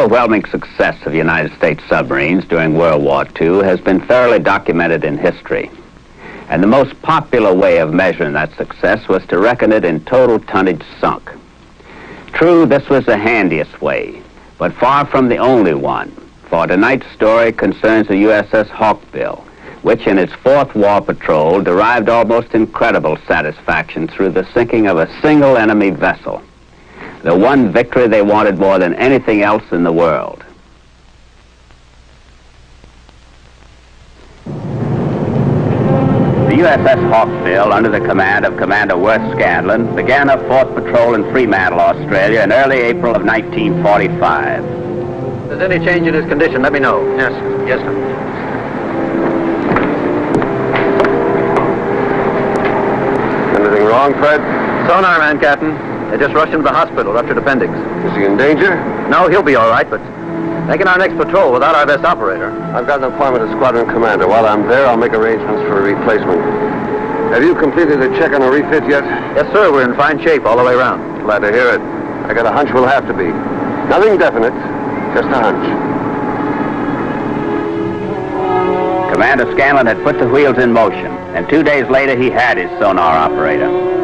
overwhelming success of United States submarines during World War II has been thoroughly documented in history. And the most popular way of measuring that success was to reckon it in total tonnage sunk. True, this was the handiest way, but far from the only one, for tonight's story concerns the USS Hawkbill, which in its fourth war patrol derived almost incredible satisfaction through the sinking of a single enemy vessel. The one victory they wanted more than anything else in the world. The USS Hawkbill, under the command of Commander Worth Scanlon, began her fourth patrol in Fremantle, Australia in early April of 1945. If there's any change in his condition, let me know. Yes, sir. yes, sir. Anything wrong, Fred? Sonar man, Captain. They just rushed him to the hospital, ruptured appendix. Is he in danger? No, he'll be all right, but making our next patrol without our best operator. I've got an appointment as squadron commander. While I'm there, I'll make arrangements for a replacement. Have you completed a check on a refit yet? Yes, sir. We're in fine shape all the way around. Glad to hear it. I got a hunch we'll have to be. Nothing definite, just a hunch. Commander Scanlon had put the wheels in motion, and two days later he had his sonar operator.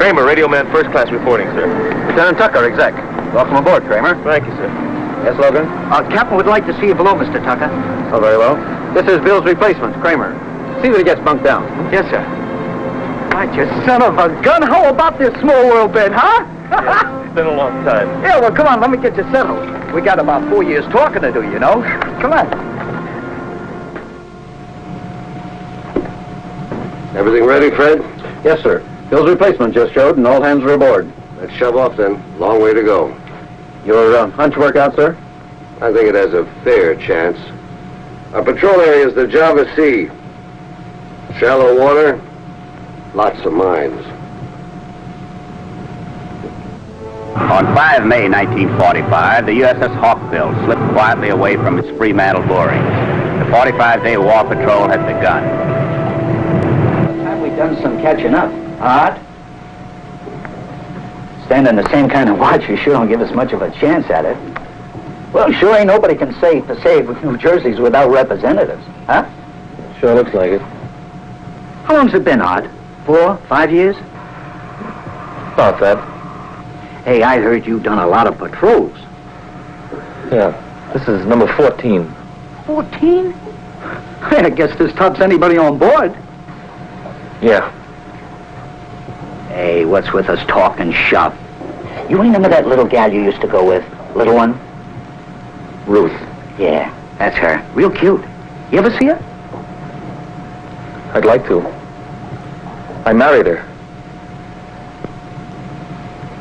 Kramer, radio man first class reporting, sir. Lieutenant Tucker, exec. Welcome aboard, Kramer. Thank you, sir. Yes, Logan? Uh, Captain would like to see you below, Mr. Tucker. Oh, very well. This is Bill's replacement, Kramer. See that he gets bunked down. Yes, sir. Right, you son of a gun. How about this small world bed, huh? It's been a long time. yeah, well, come on, let me get you settled. We got about four years talking to do, you know. Come on. Everything ready, Fred? Yes, sir. Bill's replacement just showed, and all hands are aboard. Let's shove off then. Long way to go. Your uh, hunch work out, sir? I think it has a fair chance. Our patrol area is the Java Sea. Shallow water, lots of mines. On 5 May 1945, the USS Hawkbill slipped quietly away from its Fremantle moorings. The 45-day war patrol had begun. Time we done some catching up. Art? Standing the same kind of watch, you sure don't give us much of a chance at it. Well, sure ain't nobody can say to save New Jersey's without representatives, huh? Sure looks like it. How long's it been, Art? Four, five years? About that. Hey, I heard you've done a lot of patrols. Yeah. This is number 14. Fourteen? I guess this tops anybody on board. Yeah. Hey, what's with us talking shop? You remember that little gal you used to go with? Little one? Ruth. Yeah, that's her. Real cute. You ever see her? I'd like to. I married her.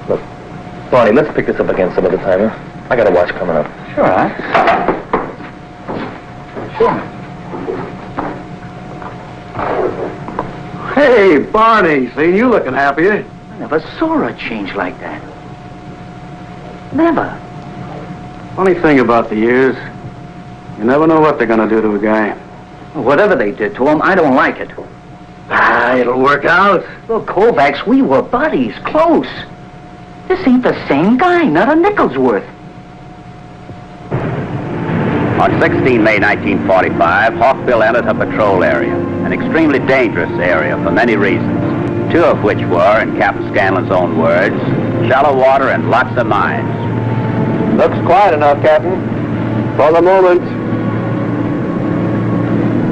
Look, Barney, let's pick this up again some other time, huh? I got a watch coming up. Sure, huh? Sure. Hey, Barney. Seen you looking happy. I never saw a change like that. Never. Funny thing about the years. You never know what they're gonna do to a guy. Whatever they did to him, I don't like it. Ah, it'll work out. Look, Kovacs, we were buddies, close. This ain't the same guy, not a nickel's worth. On 16 May 1945, Hawkbill entered her patrol area, an extremely dangerous area for many reasons, two of which were, in Captain Scanlon's own words, shallow water and lots of mines. Looks quiet enough, Captain. For the moment.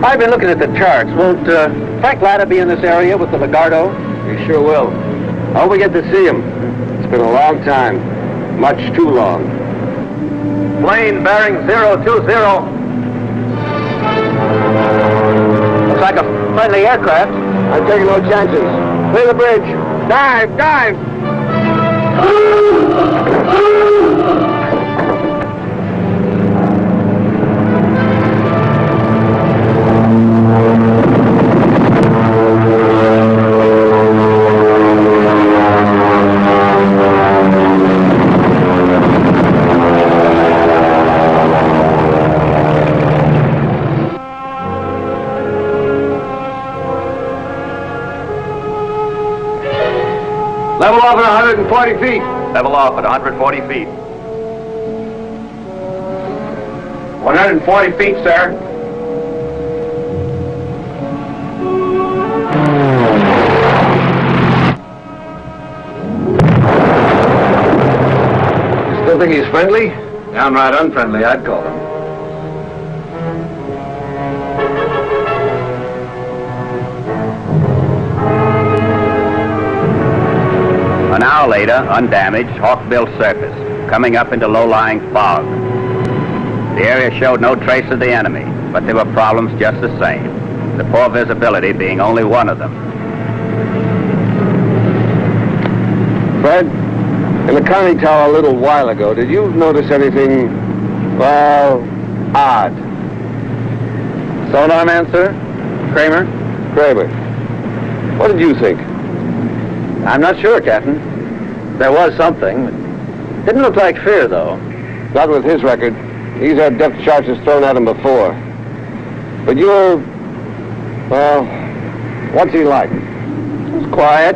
I've been looking at the charts. Won't uh, Frank Latta be in this area with the Lagarto? He sure will. I hope we get to see him. It's been a long time. Much too long. Plane bearing 020. Looks like a friendly aircraft. I'm taking no chances. Clear the bridge. Dive, dive! Level off at 140 feet. Level off at 140 feet. 140 feet, sir. You still think he's friendly? Downright unfriendly, I'd call him. Hour later, undamaged, Hawkbill surfaced, coming up into low-lying fog. The area showed no trace of the enemy, but there were problems just the same, the poor visibility being only one of them. Fred, in the conning tower a little while ago, did you notice anything, well, odd? Sonar man, sir? Kramer? Kramer, what did you think? I'm not sure, Captain. There was something. Didn't look like fear, though. Not with his record. He's had depth charges thrown at him before. But you're, well, what's he like? He's quiet.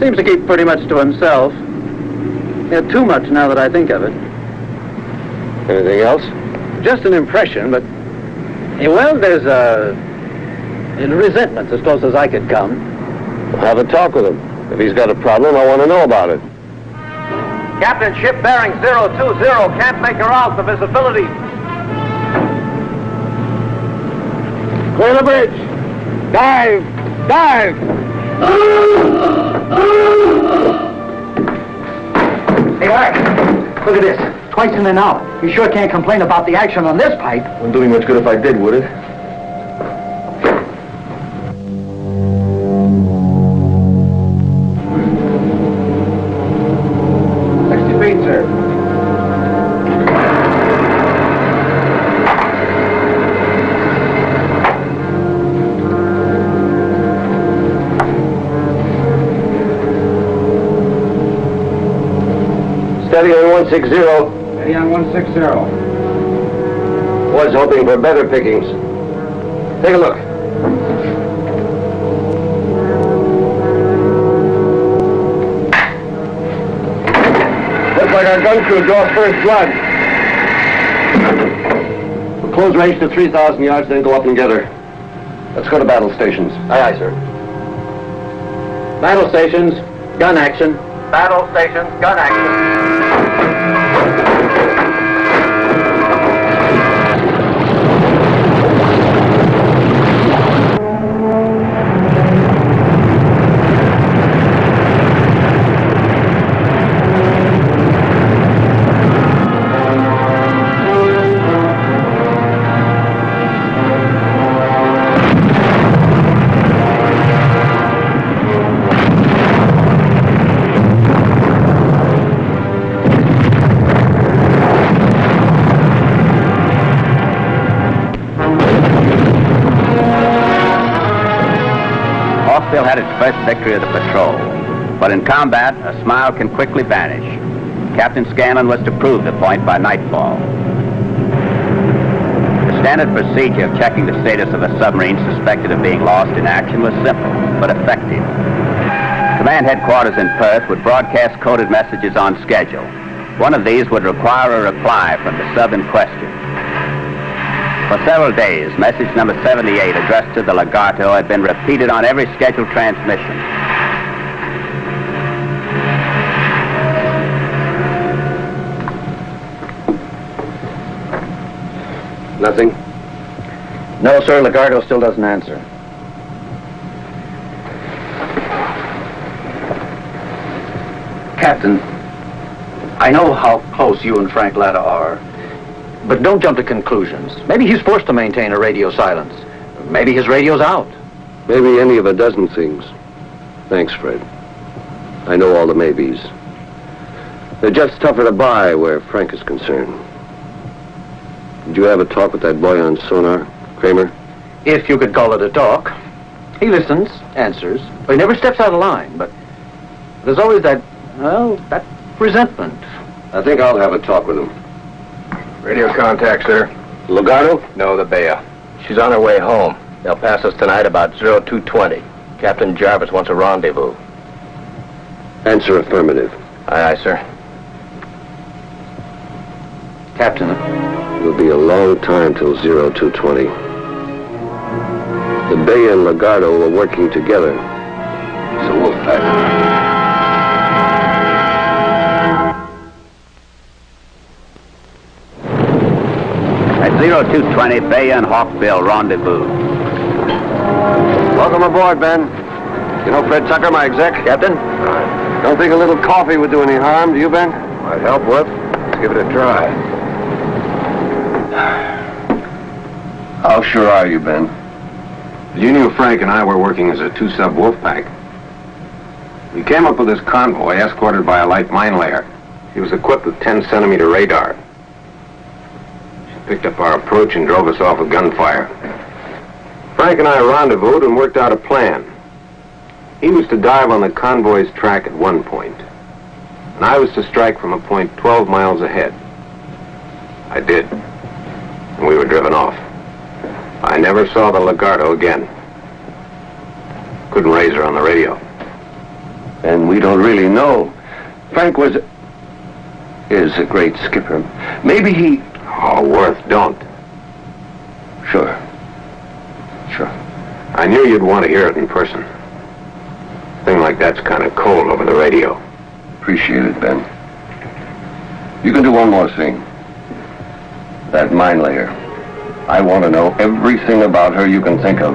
Seems to keep pretty much to himself. Yeah, too much now that I think of it. Anything else? Just an impression, but... Eh, well, there's a... resentment as close as I could come. Have a talk with him. If he's got a problem, I want to know about it. Captain, ship bearing 020. Can't make her out. The visibility. Clear the bridge! Dive! Dive! Hey, Art, look at this. Twice in an hour. You sure can't complain about the action on this pipe. Wouldn't do me much good if I did, would it? 160. Was hoping for better pickings. Take a look. Looks like our gun crew draws first blood. We'll close range to 3,000 yards, then go up and get her. Let's go to battle stations. Aye, aye, sir. Battle stations, gun action. Battle stations, gun action. Of the patrol, but in combat, a smile can quickly vanish. Captain Scanlon was to prove the point by nightfall. The standard procedure of checking the status of a submarine suspected of being lost in action was simple, but effective. Command headquarters in Perth would broadcast coded messages on schedule. One of these would require a reply from the sub in question. For several days, message number 78 addressed to the Lagarto had been repeated on every scheduled transmission. Nothing? No, sir. Lagarto still doesn't answer. Captain, I know how close you and Frank Latta are, but don't jump to conclusions. Maybe he's forced to maintain a radio silence. Maybe his radio's out. Maybe any of a dozen things. Thanks, Fred. I know all the maybes. They're just tougher to buy where Frank is concerned. Did you have a talk with that boy on sonar, Kramer? If you could call it a talk. He listens, answers. He never steps out of line, but there's always that, well, that resentment. I think I'll have a talk with him. Radio contact, sir. Lagarto? No, the Baya. She's on her way home. They'll pass us tonight about 0220. Captain Jarvis wants a rendezvous. Answer affirmative. Aye, aye, sir. Captain, It'll be a long time till 0220. The Baya and Lagarto were working together. It's a wolf pack. 0220, Baya and Hawkbill rendezvous. Welcome aboard, Ben. You know Fred Tucker, my exec? Captain? Don't think a little coffee would do any harm, do you, Ben? Might help with. Let's give it a try. How sure are you, Ben? You knew Frank and I were working as a two-sub wolf pack. We came up with this convoy escorted by a light mine layer. He was equipped with 10-centimeter radar. Picked up our approach and drove us off with gunfire. Frank and I rendezvoused and worked out a plan. He was to dive on the convoy's track at one point, and I was to strike from a point 12 miles ahead. I did, and we were driven off. I never saw the Lagarto again. Couldn't raise her on the radio. And we don't really know. Frank was... is a great skipper. Maybe he... Oh, Worth, don't. Sure. Sure. I knew you'd want to hear it in person. Thing like that's kind of cold over the radio. Appreciate it, Ben. You can do one more thing. That mine layer. I want to know everything about her you can think of,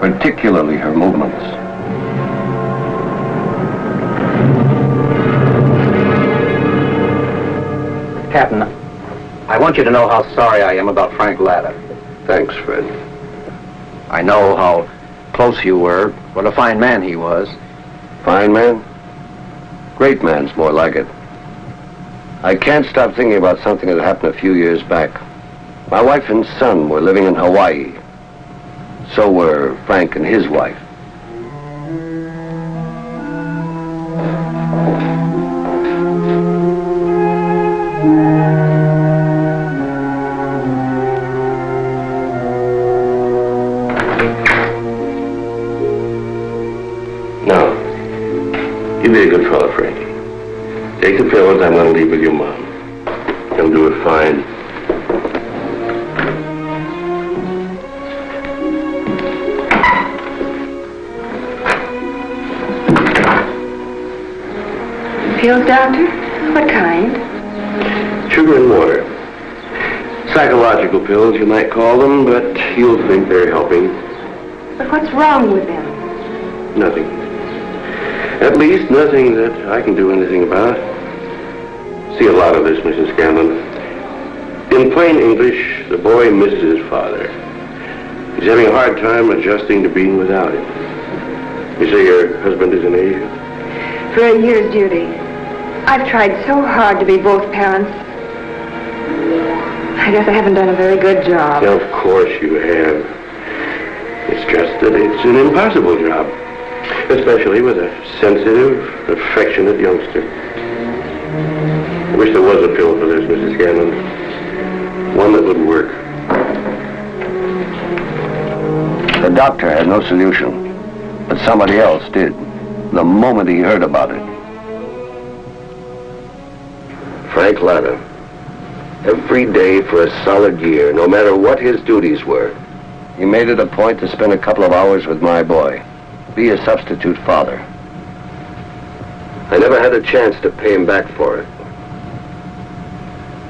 particularly her movements. Captain, I want you to know how sorry I am about Frank Latta. Thanks, Fred. I know how close you were, what a fine man he was. Fine man? Great man's more like it. I can't stop thinking about something that happened a few years back. My wife and son were living in Hawaii. So were Frank and his wife. Take the pills I'm going to leave with your mom. You'll do it fine. Pills, Doctor? What kind? Sugar and water. Psychological pills, you might call them, but you'll think they're helping. But what's wrong with them? Nothing. At least nothing that I can do anything about. See a lot of this, Mrs. Scanlon. In plain English, the boy misses his father. He's having a hard time adjusting to being without him. You say your husband is in Asia? For a year's duty. I've tried so hard to be both parents. I guess I haven't done a very good job. Of course you have. It's just that it's an impossible job. Especially with a sensitive, affectionate youngster. I wish there was a pill for this, Mrs. Scanlon. One that would work. The doctor had no solution, but somebody else did, the moment he heard about it. Frank Latta. Every day for a solid year, no matter what his duties were. He made it a point to spend a couple of hours with my boy. Be a substitute father. I never had a chance to pay him back for it.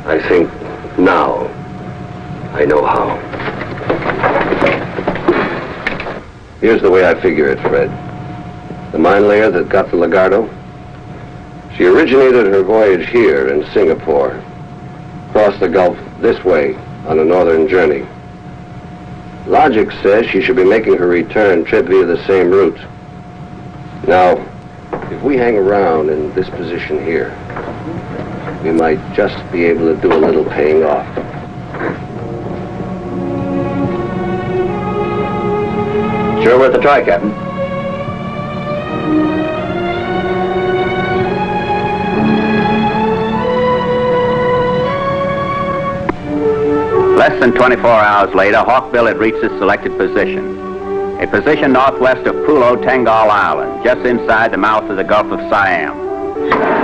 I think now I know how. Here's the way I figure it, Fred. The mine layer that got the Lagarto, she originated her voyage here in Singapore, crossed the Gulf this way on a northern journey. Logic says she should be making her return trip via the same route. Now, if we hang around in this position here, we might just be able to do a little paying off. Sure worth a try, Captain. Less than 24 hours later, Hawkbill had reached his selected position. a position northwest of Pulo Tengal Island, just inside the mouth of the Gulf of Siam.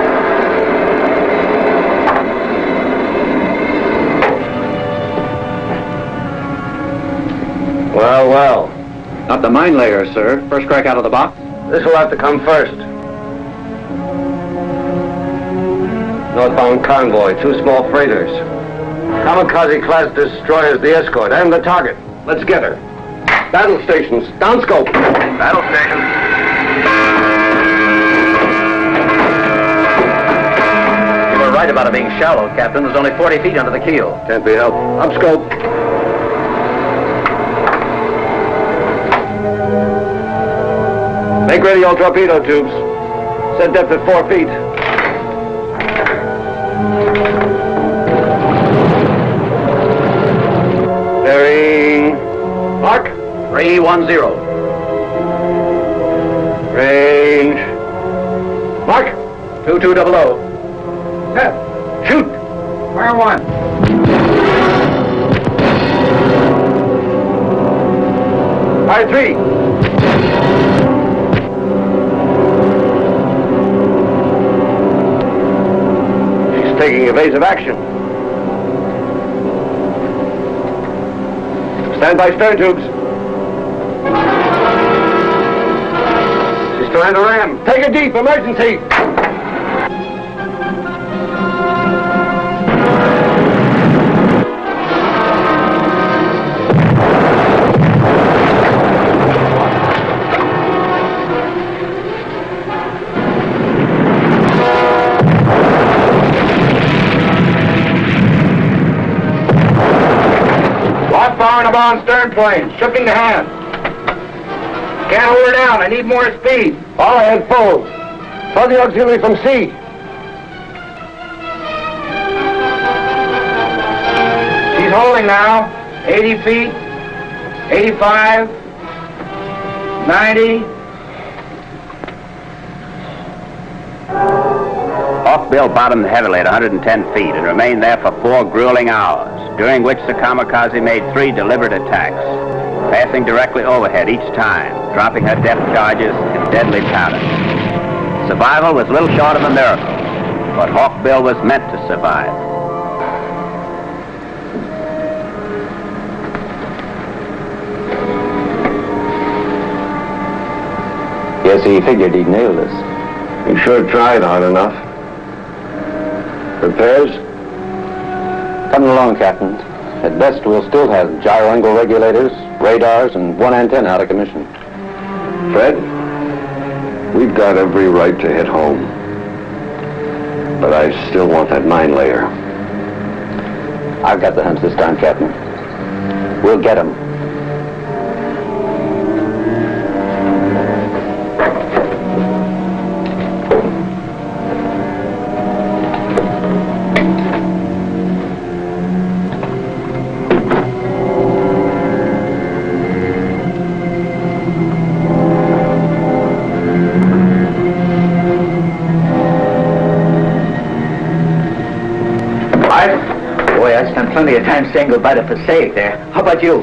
Well, well. Not the mine layer, sir. First crack out of the box. This will have to come first. Northbound convoy, two small freighters. Kamikaze-class destroyers, the escort, and the target. Let's get her. Battle stations, down scope. Battle station. You were right about it being shallow, Captain. There's only 40 feet under the keel. Can't be helped. Up scope. Make ready all torpedo tubes. Set depth at four feet. Bearing. Mark. 310. Range. Mark. 2200. Set. Shoot. Fire one. Fire three. Taking evasive action. Stand by stern tubes. She's trying to ram. Take a deep, emergency. Lost power in a on stern plane. Shifting to hand. Can't hold her down. I need more speed. All ahead full. Throw the auxiliary from sea. She's holding now. 80 feet. 85. 90. Hawkbill bottomed heavily at 110 feet and remained there for four grueling hours, during which the kamikaze made three deliberate attacks, passing directly overhead each time, dropping her depth charges and deadly powder. Survival was little short of a miracle, but Hawkbill was meant to survive. Guess he figured he'd nail this. He sure tried hard enough. Repairs? Coming along, Captain. At best, we'll still have gyro angle regulators, radars, and one antenna out of commission. Fred, we've got every right to hit home. But I still want that mine layer. I've got the hunch this time, Captain. We'll get him. Plenty of time saying goodbye to Passaic there. How about you?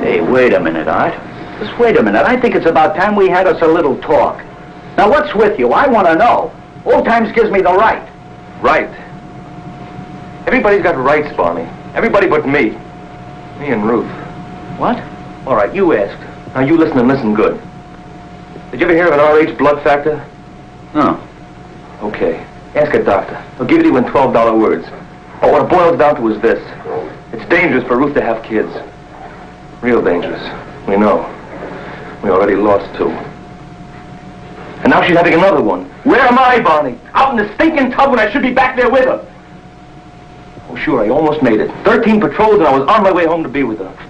Hey, wait a minute, Art. Just wait a minute. I think it's about time we had us a little talk. Now, what's with you? I want to know. Old times gives me the right. Right. Everybody's got rights, Barney. Everybody but me. Me and Ruth. What? All right, you asked. Now you listen and listen good. Did you ever hear of an RH blood factor? No. Okay. Ask a doctor. He'll give it to you in $12 words. But what it boils down to is this. Dangerous for Ruth to have kids. Real dangerous. We know. We already lost two. And now she's having another one. Where am I, Barney? Out in the stinking tub when I should be back there with her. Oh, sure, I almost made it. Thirteen patrols and I was on my way home to be with her.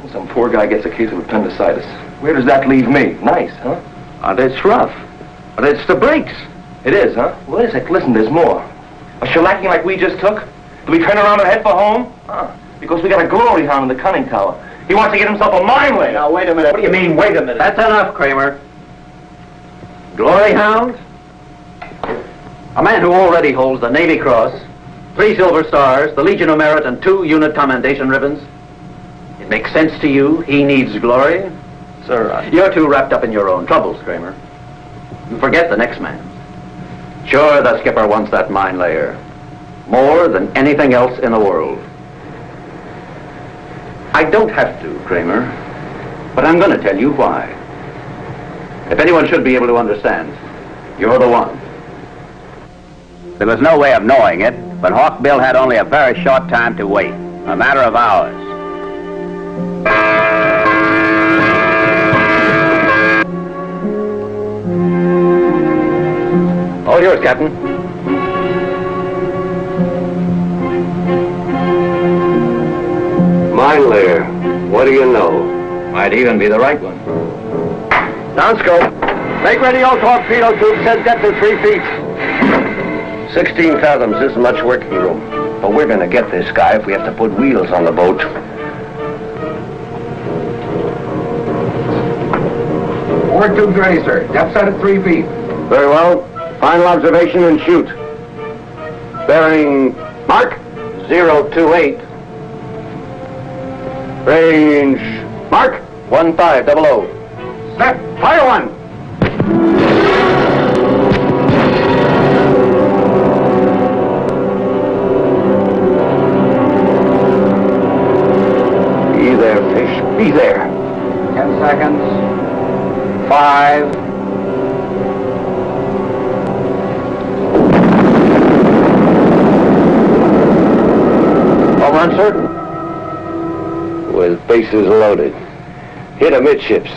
And some poor guy gets a case of appendicitis. Where does that leave me? Nice, huh? Uh, that's rough. But it's the brakes. It is, huh? Well? Listen, there's more. A shellacking like we just took? Do we turn around and head for home? Huh? Because we got a glory hound in the conning tower. He wants to get himself a mine layer. Now, wait a minute. What do you mean, wait a minute? That's enough, Kramer. Glory Hound? A man who already holds the Navy Cross, three Silver Stars, the Legion of Merit, and two unit commendation ribbons. It makes sense to you he needs glory? Sir, I... You're too wrapped up in your own troubles, Kramer. You forget the next man. Sure, the skipper wants that mine layer. More than anything else in the world. I don't have to, Kramer. But I'm going to tell you why. If anyone should be able to understand, you're the one. There was no way of knowing it, but Hawkbill had only a very short time to wait, a matter of hours. All yours, Captain. Mine layer. What do you know? Might even be the right one. Downscope. Make ready all torpedo tubes, set depth of three feet. 16 fathoms isn't much working room. But we're gonna get this guy if we have to put wheels on the boat. Four tubes ready, sir. Depth set at three feet. Very well. Final observation and shoot. Bearing mark. 028. Range mark. 1500. Set. Fire one. Be there, fish. Be there. Ten seconds. Five. Home With bases loaded. Hit amidships.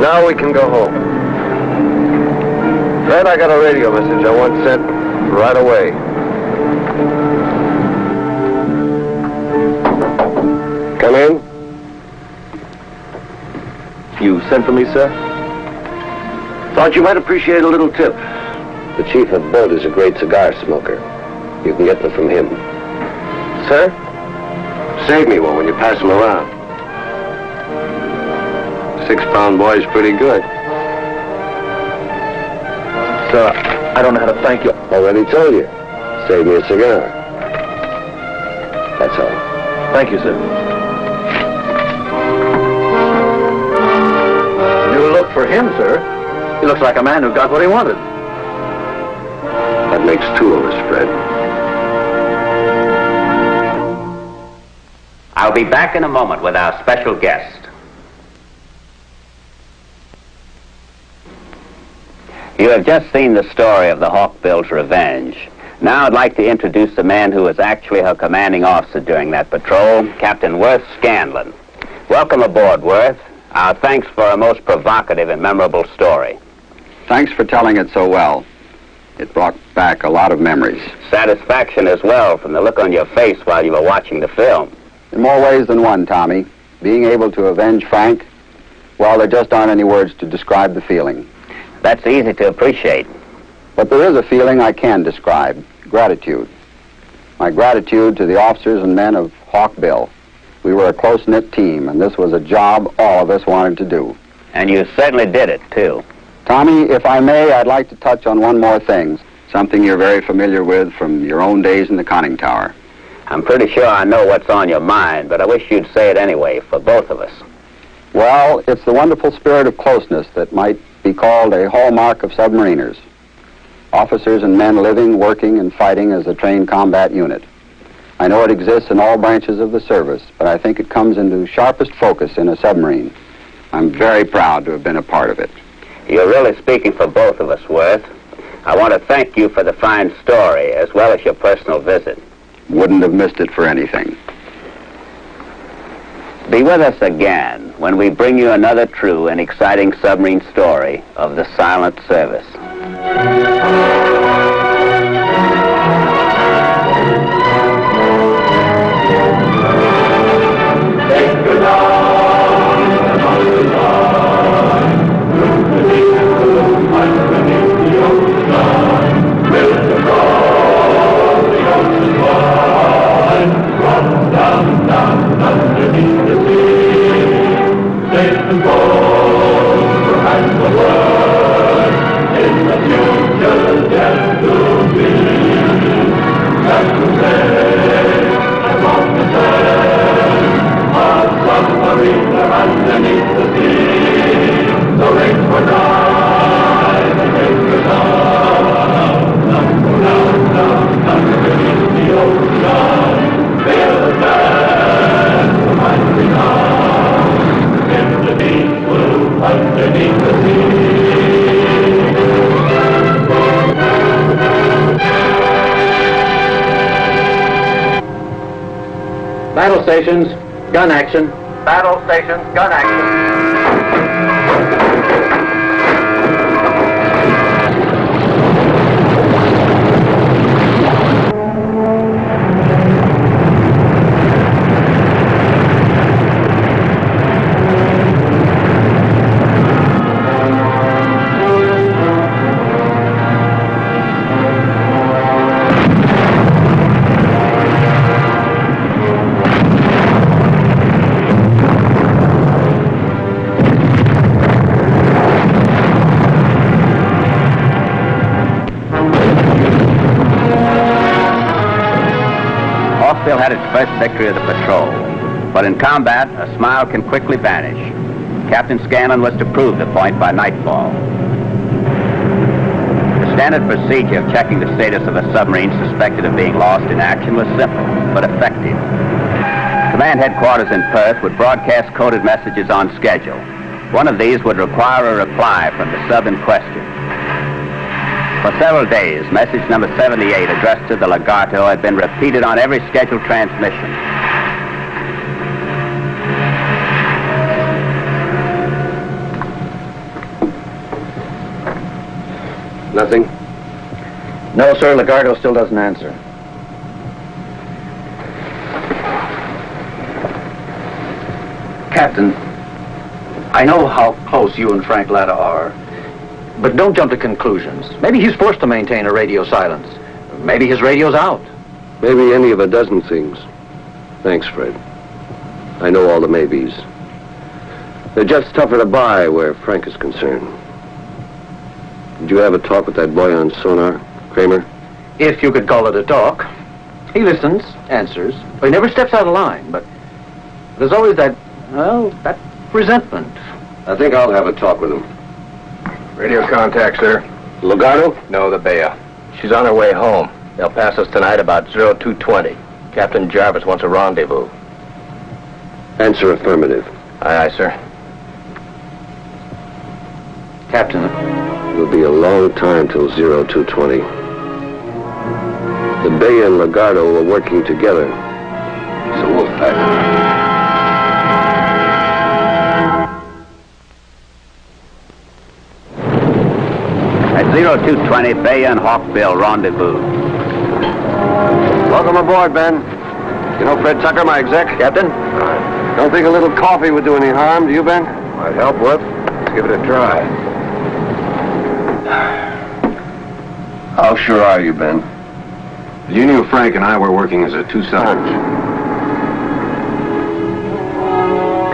Now we can go home. Fred, I got a radio message I want sent right away. You sent for me, sir? Thought you might appreciate a little tip. The chief of boat is a great cigar smoker. You can get them from him. Sir? Save me one when you pass them around. Six-pound boy's pretty good. Sir, I don't know how to thank you. Already told you. Save me a cigar. That's all. Thank you, sir. For him, sir. He looks like a man who got what he wanted. That makes two of us, Fred. I'll be back in a moment with our special guest. You have just seen the story of the Hawkbill's revenge. Now I'd like to introduce the man who was actually her commanding officer during that patrol, Captain Worth Scanlon. Welcome aboard, Worth. Our thanks for a most provocative and memorable story. Thanks for telling it so well. It brought back a lot of memories. Satisfaction as well from the look on your face while you were watching the film. In more ways than one, Tommy. Being able to avenge Frank, well, there just aren't any words to describe the feeling. That's easy to appreciate. But there is a feeling I can describe gratitude. My gratitude to the officers and men of Hawkbill. We were a close knit team, and this was a job all of us wanted to do. And you certainly did it, too. Tommy, if I may, I'd like to touch on one more thing, something you're very familiar with from your own days in the conning tower. I'm pretty sure I know what's on your mind, but I wish you'd say it anyway for both of us. Well, it's the wonderful spirit of closeness that might be called a hallmark of submariners. Officers and men living, working, and fighting as a trained combat unit. I know it exists in all branches of the service, but I think it comes into sharpest focus in a submarine. I'm very proud to have been a part of it. You're really speaking for both of us, Worth. I want to thank you for the fine story, as well as your personal visit. Wouldn't have missed it for anything. Be with us again when we bring you another true and exciting submarine story of the silent service. Battle stations, gun action. Battle stations, gun action. Victory of the patrol. But in combat, a smile can quickly vanish. Captain Scanlon was to prove the point by nightfall. The standard procedure of checking the status of a submarine suspected of being lost in action was simple, but effective. Command headquarters in Perth would broadcast coded messages on schedule. One of these would require a reply from the sub in question. For several days, message number 78 addressed to the Lagarto had been repeated on every scheduled transmission. Nothing? No, sir. Lagarto still doesn't answer. Captain, I know how close you and Frank Latta are, but don't jump to conclusions. Maybe he's forced to maintain a radio silence. Maybe his radio's out. Maybe any of a dozen things. Thanks, Fred. I know all the maybes. They're just tougher to buy where Frank is concerned. Did you have a talk with that boy on sonar, Kramer? If you could call it a talk. He listens, answers. He never steps out of line, but there's always that, well, that resentment. I think I'll have a talk with him. Radio contact, sir. Lagarto? No, the Baya. She's on her way home. They'll pass us tonight about 0220. Captain Jarvis wants a rendezvous. Answer affirmative. Aye, aye, sir. Captain, It'll be a long time till 0220. The Baya and Lagarto were working together. It's a wolf pack. 0220, Baya and Hawkbill rendezvous. Welcome aboard, Ben. You know Fred Tucker, my exec? Captain? Don't think a little coffee would do any harm, do you, Ben? Might help, what? Let's give it a try. How sure are you, Ben? You knew Frank and I were working as a two-subs.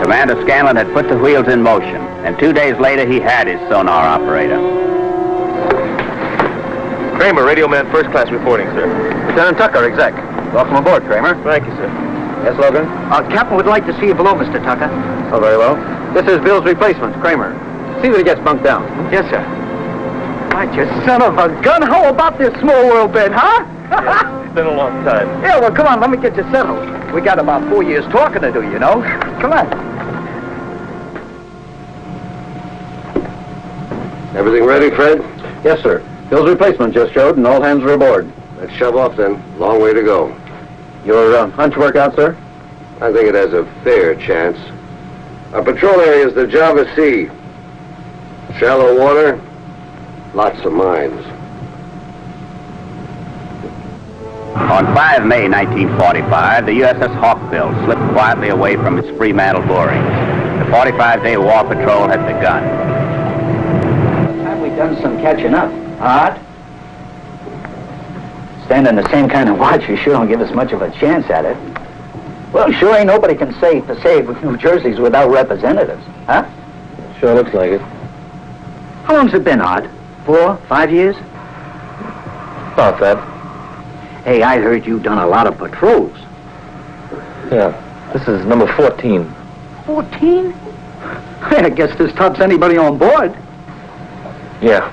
Commander Scanlon had put the wheels in motion, and two days later he had his sonar operator. Kramer, radio man, first class reporting, sir. Lieutenant Tucker, exec. Welcome aboard, Kramer. Thank you, sir. Yes, Logan? Uh, Captain would like to see you below, Mr. Tucker. Oh, very well. This is Bill's replacement, Kramer. See that he gets bunked down. Yes, sir. Right, you son of a gun. How about this small world bed, huh? It's been a long time. yeah, well, come on, let me get you settled. We got about four years talking to do, you know. Come on. Everything ready, Fred? Yes, sir. Bill's replacement just showed, and all hands are aboard. Let's shove off then. Long way to go. Your uh, hunch work out, sir? I think it has a fair chance. Our patrol area is the Java Sea. Shallow water, lots of mines. On 5 May 1945, the USS Hawkbill slipped quietly away from its Fremantle moorings. The 45-day war patrol had begun. Have we done some catching up? Art? Standing the same kind of watch, you sure don't give us much of a chance at it. Well, sure ain't nobody can say Passaic with New Jersey's without representatives, huh? Sure looks like it. How long's it been, Art? Four, five years? About that. Hey, I heard you've done a lot of patrols. Yeah. This is number 14. Fourteen? I guess this tops anybody on board. Yeah.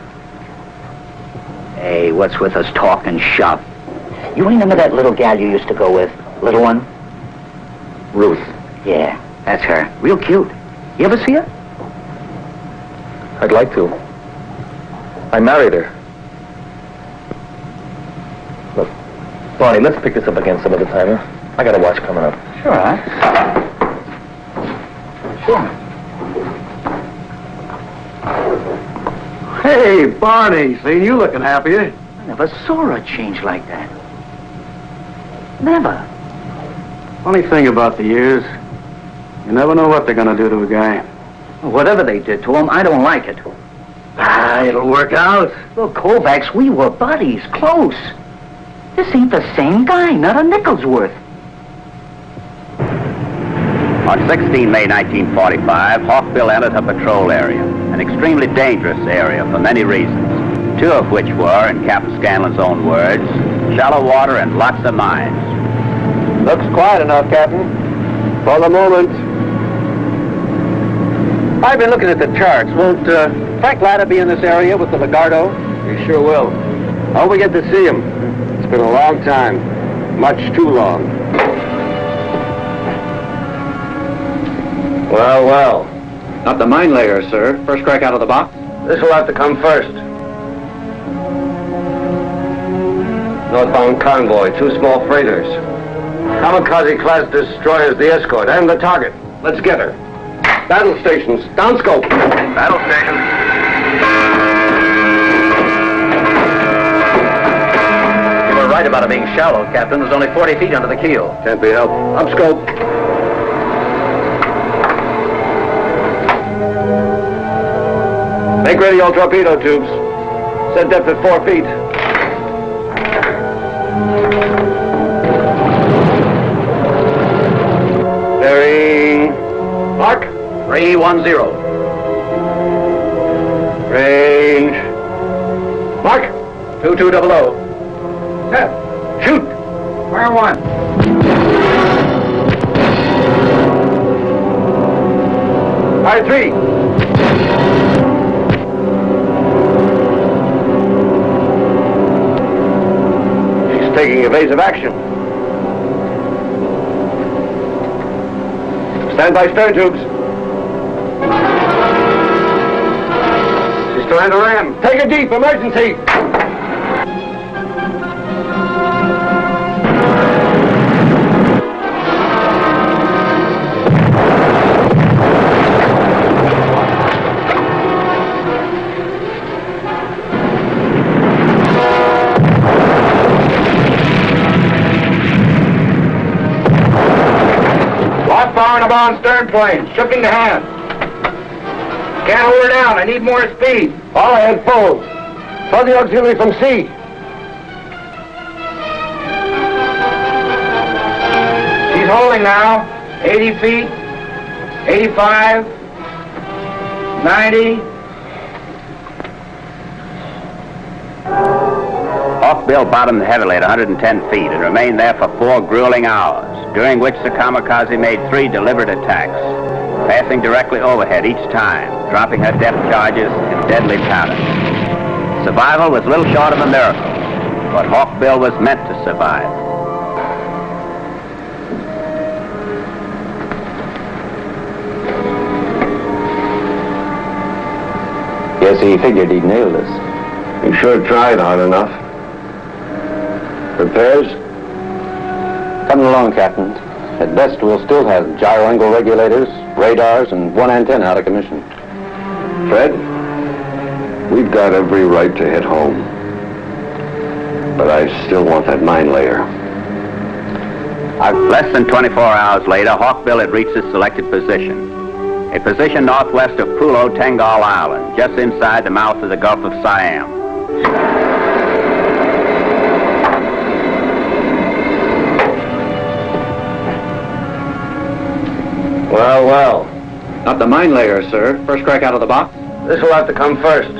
Hey, what's with us talking shop? You remember that little gal you used to go with? Little one? Ruth. Yeah, that's her. Real cute. You ever see her? I'd like to. I married her. Look, Barney, let's pick this up again some other time, huh? I got a watch coming up. Sure, huh? Sure. Hey, Barney, seen you looking happier. I never saw her change like that. Never. Funny thing about the years, you never know what they're gonna do to a guy. Whatever they did to him, I don't like it. Ah, it'll work out. Look, Kovacs, we were buddies, close. This ain't the same guy, not a nickel's worth. On 16 May 1945, Hawkbill entered a patrol area, an extremely dangerous area for many reasons, two of which were, in Captain Scanlon's own words, shallow water and lots of mines. Looks quiet enough, Captain. For the moment. I've been looking at the charts. Won't uh, Frank Latta be in this area with the Lagarto? He sure will. Hope we get to see him. It's been a long time. Much too long. Well, well. Not the mine layer, sir. First crack out of the box. This will have to come first. Northbound convoy, two small freighters. Kamikaze-class destroyers, the escort, and the target. Let's get her. Battle stations, down scope. Battle stations. You were right about it being shallow, Captain. There's only 40 feet under the keel. Can't be helped. Up scope. Make ready all torpedo tubes. Set depth at four feet. Bearing. Mark. 310. Range. Mark. 2200. Set. Shoot. Fire one. Fire three. Taking evasive action. Stand by stern tubes. She's trying to ram. Take a deep emergency. Lost power in a on stern plane. Shifting to hand. Can't hold her down. I need more speed. All ahead full. For the auxiliary from sea. She's holding now. 80 feet. 85. 90. Hawkbill bottomed heavily at 110 feet and remained there for four grueling hours, during which the kamikaze made three deliberate attacks, passing directly overhead each time, dropping her depth charges and deadly powder. Survival was little short of a miracle, but Hawkbill was meant to survive. Guess he figured he'd nailed us. He sure tried hard enough. Repairs? Coming along, Captain. At best, we'll still have gyro angle regulators, radars, and one antenna out of commission. Fred, we've got every right to hit home. But I still want that mine layer. Uh, less than 24 hours later, Hawkbill had reached his selected position. A position northwest of Pulo Tengal Island, just inside the mouth of the Gulf of Siam. Well, well. Not the mine layer, sir. First crack out of the box. This will have to come first.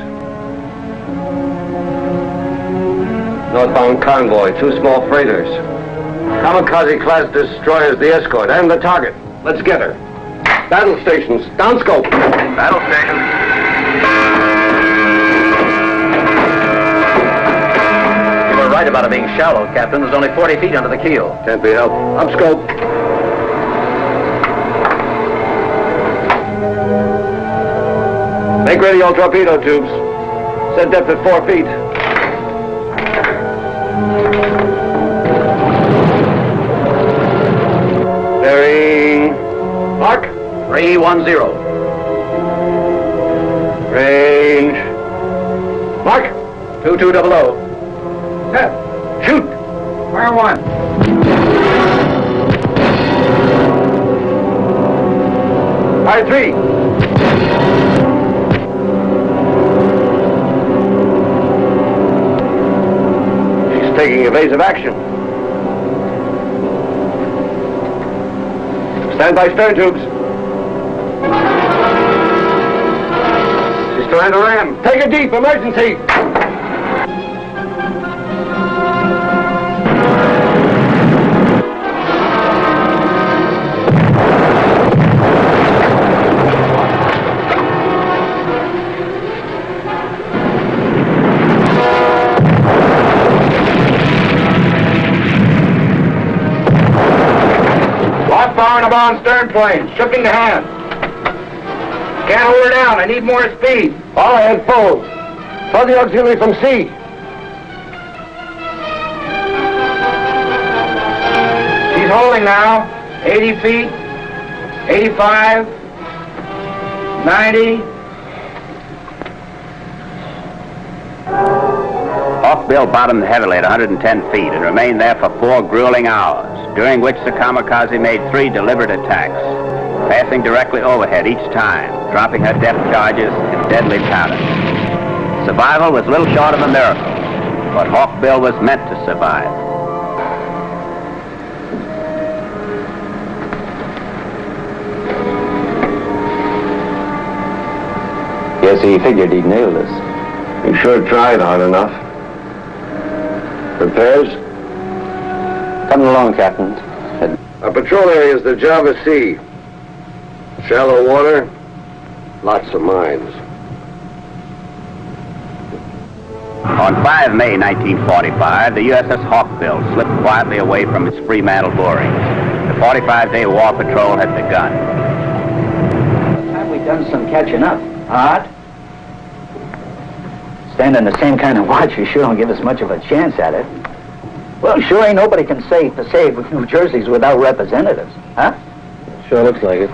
Northbound convoy, two small freighters. Kamikaze-class destroyers, the escort, and the target. Let's get her. Battle stations, down scope. Battle stations. You were right about it being shallow, Captain. There's only 40 feet under the keel. Can't be helped. Up scope. Make ready all torpedo tubes. Set depth at four feet. Very... Mark, 310. Range. Mark, 2200. Set. Shoot. Fire one. Fire three. Taking evasive action. Stand by stern tubes. She's trying to ram. Take a deep emergency. Lost power in a on stern plane. Shifting to hand. Can't hold her down. I need more speed. All ahead full. Fuzzy auxiliary from sea. She's holding now. 80 feet. 85. 90. Hawkbill bottomed heavily at 110 feet and remained there for four grueling hours, during which the kamikaze made three deliberate attacks, passing directly overhead each time, dropping her depth charges in deadly patterns. Survival was little short of a miracle, but Hawkbill was meant to survive. Yes, he figured he'd nail us. He sure tried hard enough. Repairs? Coming along, Captain. Our patrol area is the Java Sea. Shallow water, lots of mines. On 5 May 1945, the USS Hawkbill slipped quietly away from its Fremantle moorings. The 45-day war patrol had begun. Have we done some catching up? Art? Standing the same kind of watch, you sure don't give us much of a chance at it. Well, sure ain't nobody can save say Passaic, New Jersey's without representatives, huh? Sure looks like it.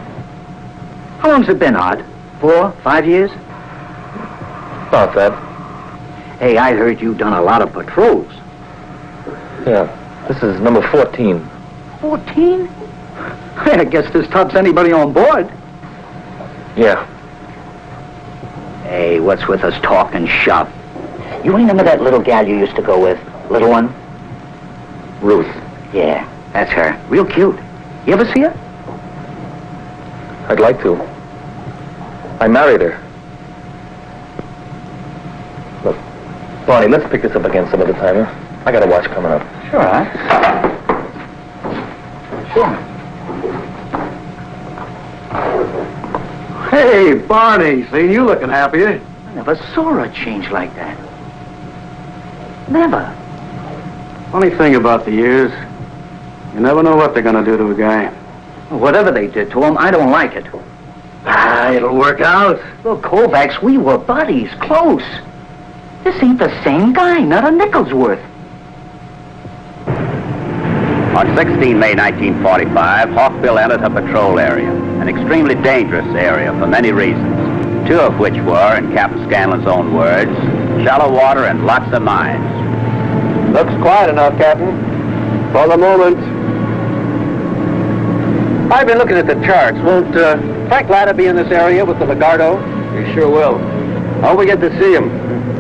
How long's it been, Art? Four, five years? About that. Hey, I heard you've done a lot of patrols. Yeah. This is number 14. Fourteen? I guess this tops anybody on board. Yeah. Hey, what's with us talking shop? You remember that little gal you used to go with? Little one? Ruth. Yeah, that's her. Real cute. You ever see her? I'd like to. I married her. Look, Barney, let's pick this up again some other time, huh? I got a watch coming up. Sure, huh? Sure. Hey, Barney, seen you looking happier. I never saw her change like that. Never. Funny thing about the years, you never know what they're gonna do to a guy. Whatever they did to him, I don't like it. Ah, it'll work out. Look, Kovacs, we were buddies, close. This ain't the same guy, not a nickel's worth. On 16 May 1945, Hawkbill entered her patrol area, an extremely dangerous area for many reasons, two of which were, in Captain Scanlon's own words, shallow water and lots of mines. Looks quiet enough, Captain. For the moment. I've been looking at the charts. Won't uh, Frank Latta be in this area with the Lagarto? He sure will. Hope we get to see him.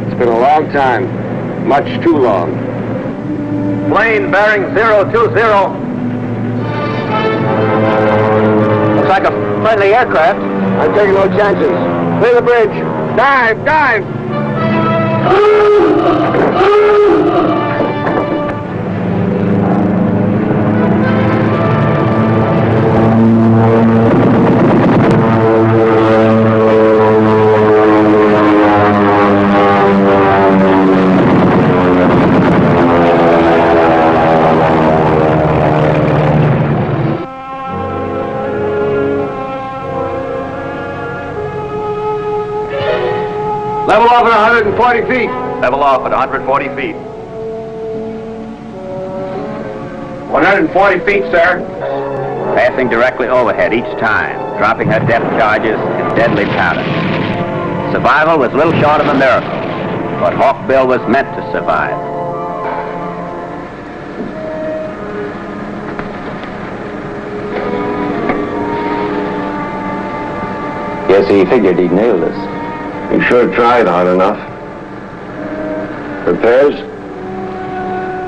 It's been a long time. Much too long. Plane bearing 020. Looks like a friendly aircraft. I'm taking no chances. Clear the bridge. Dive, dive! 140 feet. Level off at 140 feet. 140 feet, sir. Passing directly overhead each time, dropping her depth charges in deadly pattern. Survival was little short of a miracle, but Hawkbill was meant to survive. Yes, he figured he'd nailed us. He sure tried hard enough. Repairs?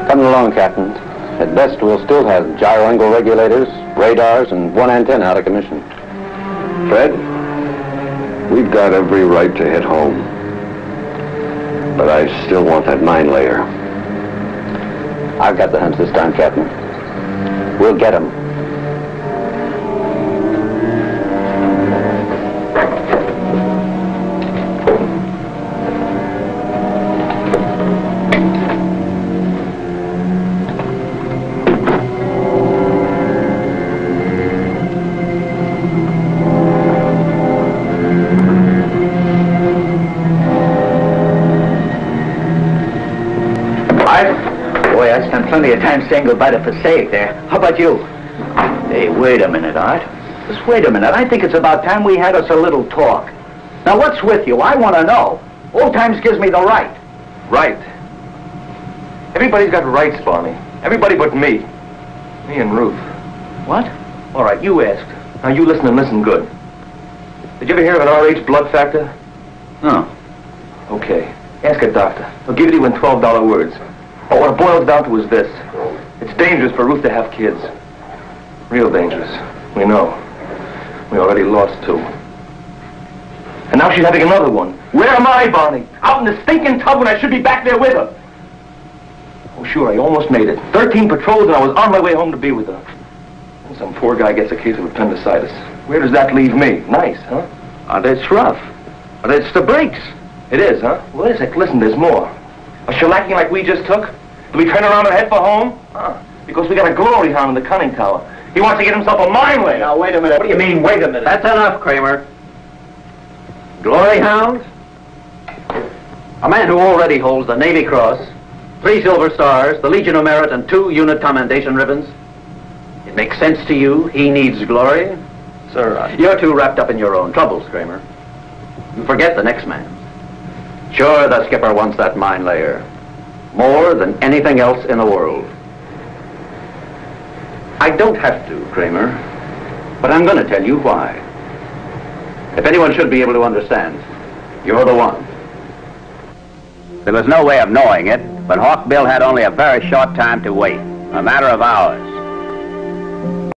Coming along, Captain. At best, we'll still have gyro angle regulators, radars, and one antenna out of commission. Fred, we've got every right to hit home. But I still want that mine layer. I've got the hunch this time, Captain. We'll get 'em. Plenty of time saying goodbye to Passaic there. How about you? Hey, wait a minute, Art. Just wait a minute. I think it's about time we had us a little talk. Now, what's with you? I want to know. Old times gives me the right. Right. Everybody's got rights, Barney. Everybody but me. Me and Ruth. What? All right, you asked. Now you listen and listen good. Did you ever hear of an RH blood factor? No. Okay. Ask a doctor. He'll give it to you in $12 words. But what it boils down to is this. It's dangerous for Ruth to have kids. Real dangerous. We know. We already lost two. And now she's having another one. Where am I, Barney? Out in the stinking tub when I should be back there with her. Oh, sure, I almost made it. Thirteen patrols and I was on my way home to be with her. And some poor guy gets a case of appendicitis. Where does that leave me? Nice, huh? Uh, that's rough. But it's the breaks. It is, huh? Wait a sec. Listen, there's more. A shellacking like we just took? Do we turn around and head for home? Huh? Because we got a glory hound in the conning tower. He wants to get himself a mine layer. Now, wait a minute. What do you mean, wait a minute? That's enough, Kramer. Glory Hound? A man who already holds the Navy Cross, three Silver Stars, the Legion of Merit, and two unit commendation ribbons. It makes sense to you he needs glory? Sir, I... You're too wrapped up in your own troubles, Kramer. You forget the next man. Sure, the skipper wants that mine layer. More than anything else in the world. I don't have to, Kramer. But I'm going to tell you why. If anyone should be able to understand, you're the one. There was no way of knowing it, but Hawkbill had only a very short time to wait, a matter of hours.